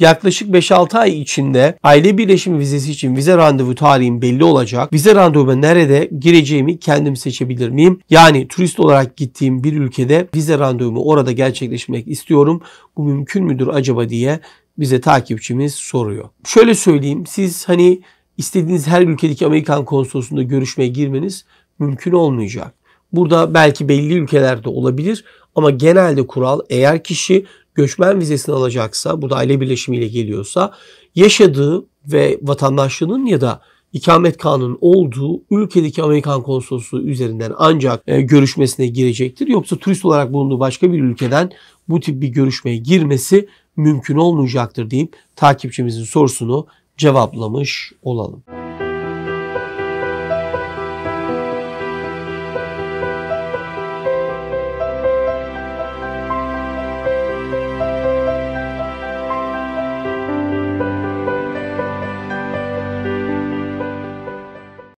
Yaklaşık 5-6 ay içinde aile birleşimi vizesi için vize randevu tarihim belli olacak. Vize randevuma nerede gireceğimi kendim seçebilir miyim? Yani turist olarak gittiğim bir ülkede vize randevumu orada gerçekleştirmek istiyorum. Bu mümkün müdür acaba diye bize takipçimiz soruyor. Şöyle söyleyeyim siz hani istediğiniz her ülkedeki Amerikan konsolosluğunda görüşmeye girmeniz mümkün olmayacak. Burada belki belli ülkelerde olabilir ama genelde kural eğer kişi göçmen vizesini alacaksa, bu da aile birleşimiyle geliyorsa yaşadığı ve vatandaşlığının ya da ikamet kanunun olduğu ülkedeki Amerikan konsolosluğu üzerinden ancak e, görüşmesine girecektir. Yoksa turist olarak bulunduğu başka bir ülkeden bu tip bir görüşmeye girmesi mümkün olmayacaktır deyip takipçimizin sorusunu cevaplamış olalım.